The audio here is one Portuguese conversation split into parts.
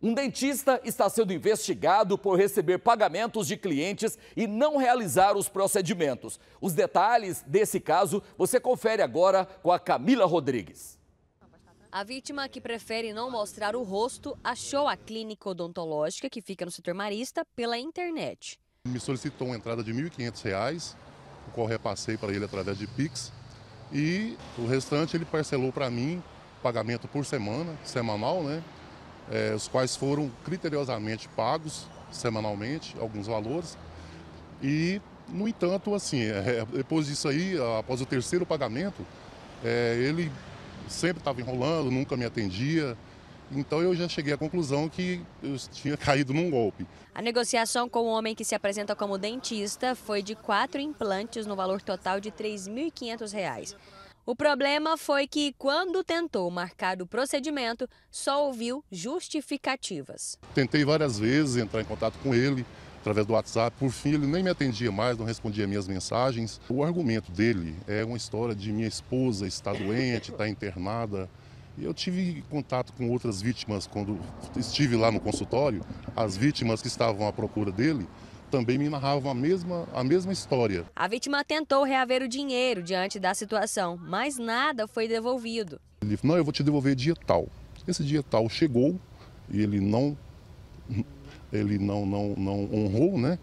Um dentista está sendo investigado por receber pagamentos de clientes e não realizar os procedimentos. Os detalhes desse caso você confere agora com a Camila Rodrigues. A vítima, que prefere não mostrar o rosto, achou a clínica odontológica, que fica no setor marista, pela internet. Me solicitou uma entrada de R$ 1.500, o qual repassei para ele através de Pix. E o restante ele parcelou para mim, pagamento por semana, semanal, né? É, os quais foram criteriosamente pagos semanalmente, alguns valores. E, no entanto, assim, é, depois disso aí, após o terceiro pagamento, é, ele sempre estava enrolando, nunca me atendia. Então eu já cheguei à conclusão que eu tinha caído num golpe. A negociação com o homem que se apresenta como dentista foi de quatro implantes no valor total de R$ 3.500. O problema foi que, quando tentou marcar o procedimento, só ouviu justificativas. Tentei várias vezes entrar em contato com ele através do WhatsApp. Por fim, ele nem me atendia mais, não respondia minhas mensagens. O argumento dele é uma história de minha esposa está doente, está internada. Eu tive contato com outras vítimas quando estive lá no consultório. As vítimas que estavam à procura dele também me narravam a mesma, a mesma história. A vítima tentou reaver o dinheiro diante da situação, mas nada foi devolvido. Ele falou, não, eu vou te devolver dia tal. Esse dia tal chegou e ele não, ele não, não, não honrou, né?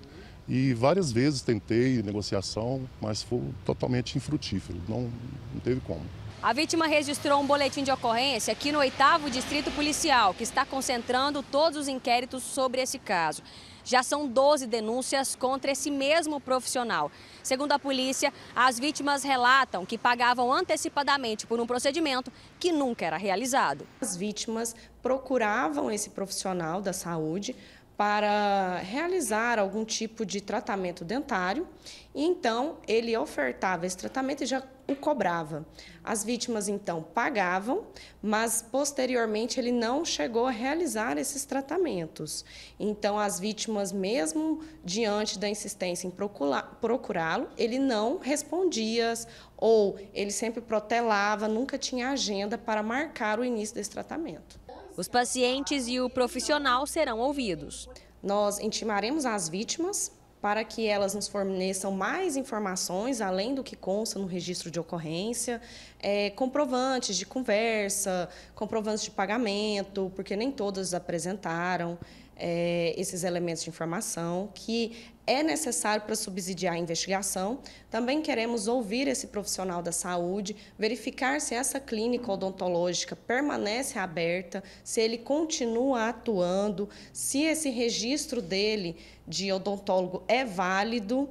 E várias vezes tentei negociação, mas foi totalmente infrutífero, não, não teve como. A vítima registrou um boletim de ocorrência aqui no 8 Distrito Policial, que está concentrando todos os inquéritos sobre esse caso. Já são 12 denúncias contra esse mesmo profissional. Segundo a polícia, as vítimas relatam que pagavam antecipadamente por um procedimento que nunca era realizado. As vítimas procuravam esse profissional da saúde para realizar algum tipo de tratamento dentário, e então ele ofertava esse tratamento e já o cobrava. As vítimas então pagavam, mas posteriormente ele não chegou a realizar esses tratamentos. Então as vítimas, mesmo diante da insistência em procurá-lo, ele não respondia ou ele sempre protelava, nunca tinha agenda para marcar o início desse tratamento. Os pacientes e o profissional serão ouvidos. Nós intimaremos as vítimas para que elas nos forneçam mais informações, além do que consta no registro de ocorrência, é, comprovantes de conversa, comprovantes de pagamento, porque nem todas apresentaram é, esses elementos de informação, que é necessário para subsidiar a investigação. Também queremos ouvir esse profissional da saúde, verificar se essa clínica odontológica permanece aberta, se ele continua atuando, se esse registro dele de odontólogo é válido.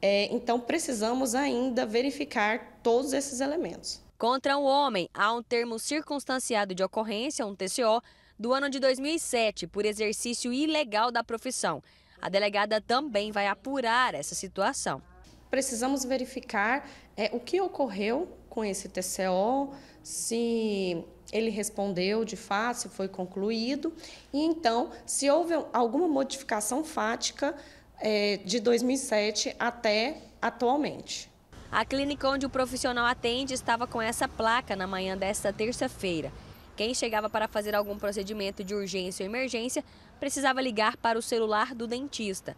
É, então, precisamos ainda verificar todos esses elementos. Contra o homem, há um termo circunstanciado de ocorrência, um TCO, do ano de 2007 por exercício ilegal da profissão. A delegada também vai apurar essa situação. Precisamos verificar é, o que ocorreu com esse TCO, se ele respondeu de fato, se foi concluído, e então, se houve alguma modificação fática é, de 2007 até atualmente. A clínica onde o profissional atende estava com essa placa na manhã desta terça-feira. Quem chegava para fazer algum procedimento de urgência ou emergência precisava ligar para o celular do dentista.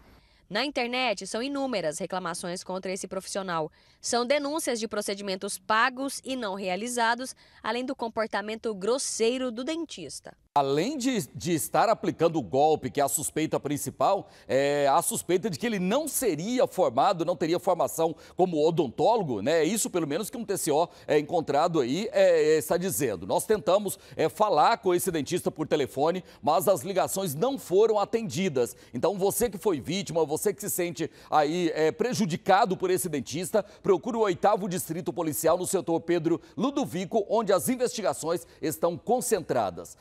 Na internet, são inúmeras reclamações contra esse profissional. São denúncias de procedimentos pagos e não realizados, além do comportamento grosseiro do dentista. Além de, de, estar aplicando o golpe, que é a suspeita principal, é a suspeita de que ele não seria formado, não teria formação como odontólogo, né? Isso, pelo menos, que um TCO é, encontrado aí é, é, está dizendo. Nós tentamos é, falar com esse dentista por telefone, mas as ligações não foram atendidas. Então, você que foi vítima, você que se sente aí é, prejudicado por esse dentista, procure o oitavo distrito policial no setor Pedro Ludovico, onde as investigações estão concentradas.